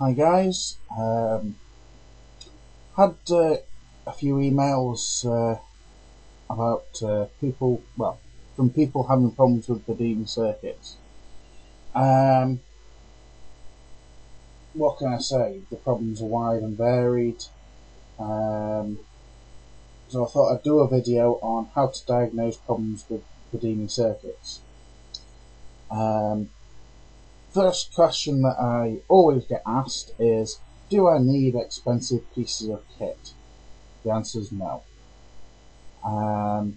Hi guys, um, had uh, a few emails uh, about uh, people, well, from people having problems with the Bedini circuits. Um, what can I say? The problems are wide and varied. Um, so I thought I'd do a video on how to diagnose problems with Bedini circuits. Um, first question that I always get asked is, do I need expensive pieces of kit? The answer is no. Um,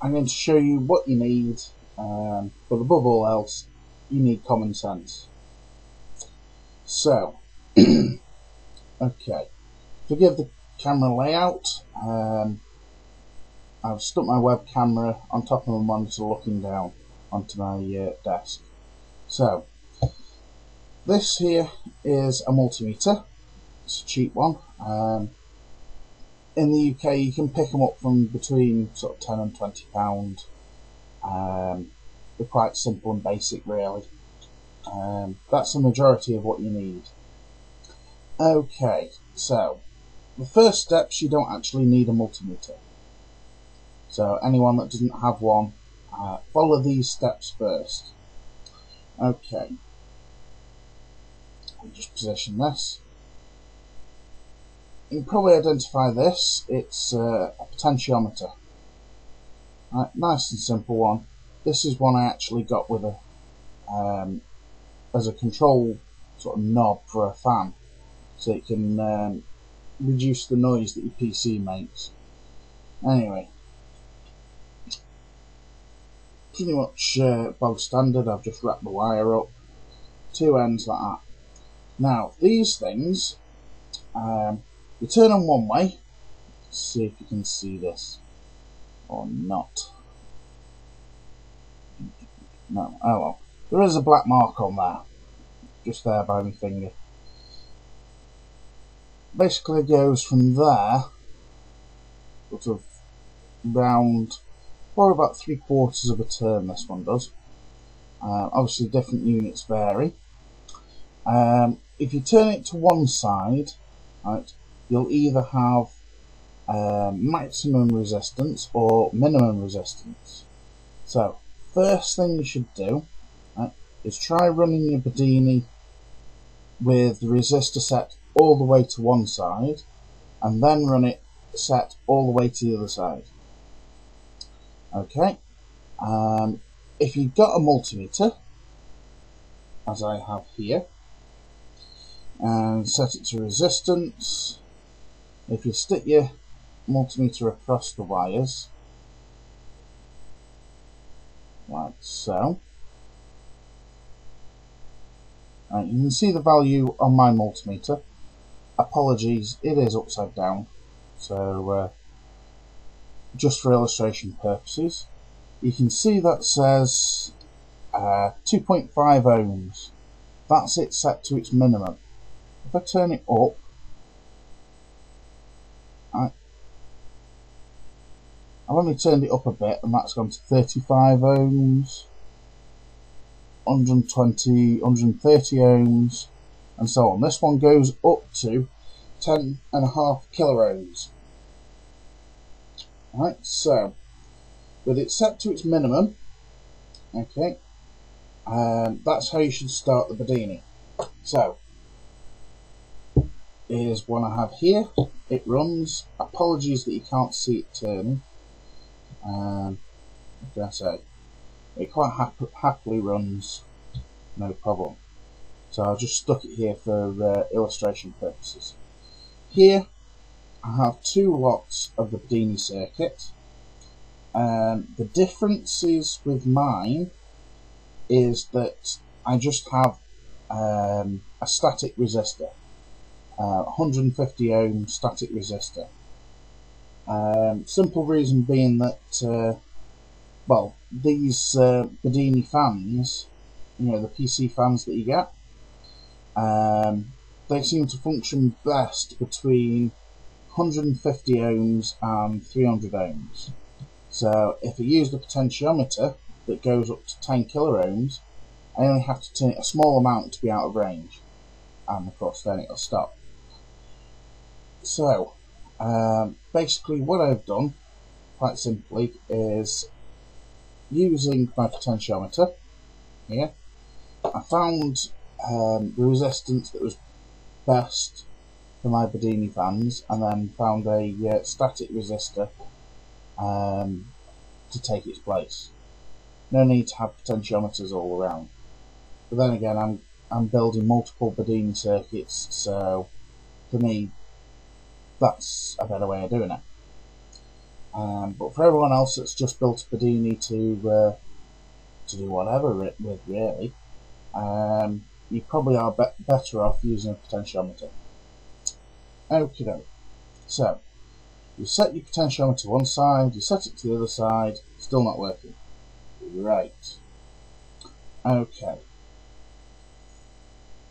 I'm going to show you what you need, um, but above all else, you need common sense. So, okay, forgive the camera layout. Um, I've stuck my web camera on top of the monitor looking down onto my uh, desk. So, this here is a multimeter. It's a cheap one. Um, in the UK, you can pick them up from between sort of 10 and 20 pound. Um, they're quite simple and basic, really. Um, that's the majority of what you need. Okay, so the first steps you don't actually need a multimeter. So anyone that doesn't have one, uh, follow these steps first. Okay. I'll just position this. You can probably identify this. It's uh, a potentiometer. Right, nice and simple one. This is one I actually got with a um, as a control sort of knob for a fan, so it can um, reduce the noise that your PC makes. Anyway, pretty much uh, bog standard. I've just wrapped the wire up, two ends like that. Now these things, um, you turn them one way. Let's see if you can see this or not. No, oh well. There is a black mark on there, just there by my finger. Basically goes from there, sort of round or about three quarters of a turn this one does. Uh, obviously different units vary. Um, if you turn it to one side, right, you'll either have uh, maximum resistance or minimum resistance. So first thing you should do right, is try running your Bedini with the resistor set all the way to one side and then run it set all the way to the other side. Okay. Um, if you've got a multimeter, as I have here, and set it to resistance, if you stick your multimeter across the wires, like so, right, you can see the value on my multimeter. Apologies, it is upside down, so uh, just for illustration purposes. You can see that says uh, 2.5 ohms. That's it set to its minimum. If I turn it up, I, I've only turned it up a bit and that's gone to 35 ohms, 120, 130 ohms and so on. This one goes up to 10 and a half kiloohms. Right, so with it set to its minimum, okay, um, that's how you should start the Bedini. So, is one I have here. It runs. Apologies that you can't see it turning. Um, I say? It quite hap happily runs, no problem. So I just stuck it here for uh, illustration purposes. Here I have two lots of the Bedini circuit. Um, the differences with mine is that I just have um, a static resistor, uh, 150 ohm static resistor. Um, simple reason being that, uh, well, these uh, Bedini fans, you know, the PC fans that you get, um, they seem to function best between 150 ohms and 300 ohms. So if you use the potentiometer that goes up to 10 kilo ohms, I only have to turn it a small amount to be out of range and of course then it'll stop. So um, basically what I've done quite simply is using my potentiometer here I found um, the resistance that was best for my Bedini fans and then found a uh, static resistor um, to take its place. No need to have potentiometers all around. But then again, I'm I'm building multiple Bedini circuits, so for me, that's a better way of doing it. Um, but for everyone else that's just built a Bedini to uh, to do whatever with, really, um, you probably are be better off using a potentiometer. Okay, so you set your potentiometer to one side, you set it to the other side, still not working. Right. Okay.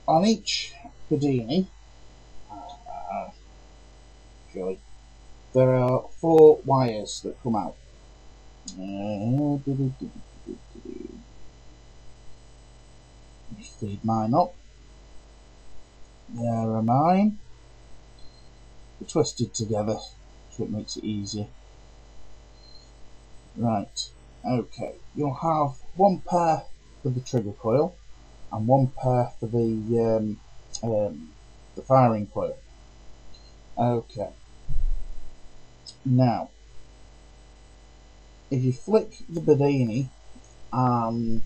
On each Bedini, uh, actually, there are four wires that come out. Feed mine up. There are mine. They're twisted together so it makes it easier. Right, okay. You'll have one pair for the trigger coil and one pair for the um, um, the firing coil. Okay. Now, if you flick the Bedini and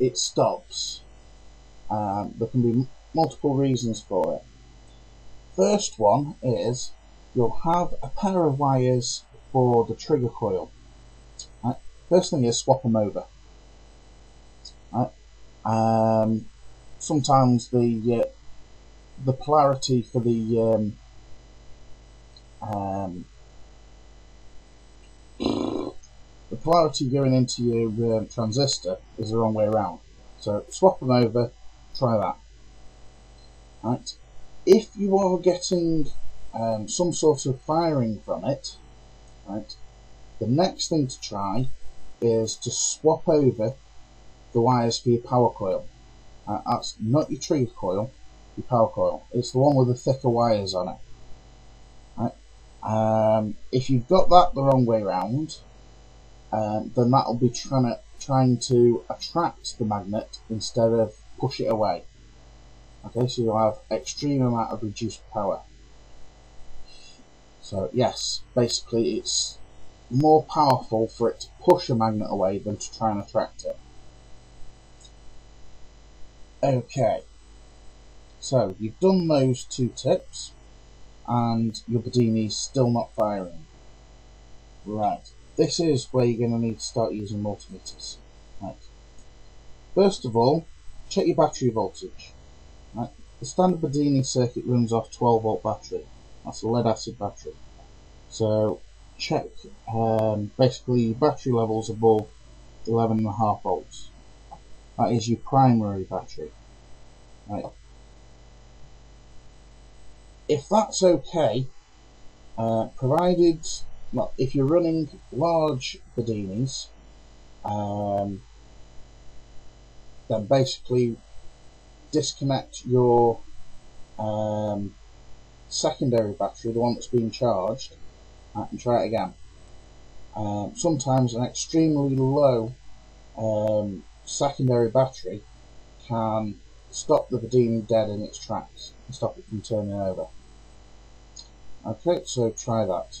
it stops, um, there can be multiple reasons for it. First one is you'll have a pair of wires for the trigger coil. Right. First thing is swap them over. Right. Um, sometimes the uh, the polarity for the um, um, the polarity going into your um, transistor is the wrong way around. So swap them over, try that. Right. If you are getting um, some sort of firing from it, right, the next thing to try is to swap over the wires for your power coil. Uh, that's not your trigger coil, your power coil. It's the one with the thicker wires on it. Right. Um, if you've got that the wrong way around, um, then that'll be trying to trying to attract the magnet instead of push it away. Okay, so you'll have extreme amount of reduced power. So yes, basically it's more powerful for it to push a magnet away than to try and attract it. Okay, so you've done those two tips and your Bedini's still not firing. Right, this is where you're going to need to start using multimeters. Right. First of all, check your battery voltage. Right. The standard Bedini circuit runs off 12 volt battery. That's a lead acid battery. So check um, basically battery levels above 11.5 volts. That is your primary battery. Right. If that's okay, uh, provided well, if you're running large Bedinis, um, then basically disconnect your um, secondary battery, the one that's being charged, and try it again. Um, sometimes an extremely low um, secondary battery can stop the Bedini dead in its tracks and stop it from turning over. Okay, so try that.